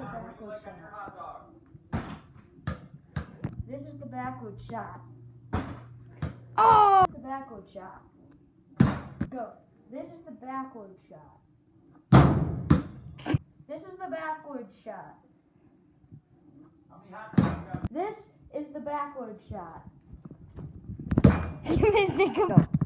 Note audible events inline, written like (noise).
the backward shot. This is the backward shot. Oh! The backward shot. Go. This is the backward shot. This is the backward shot. This is the backward shot. (laughs) You missed it.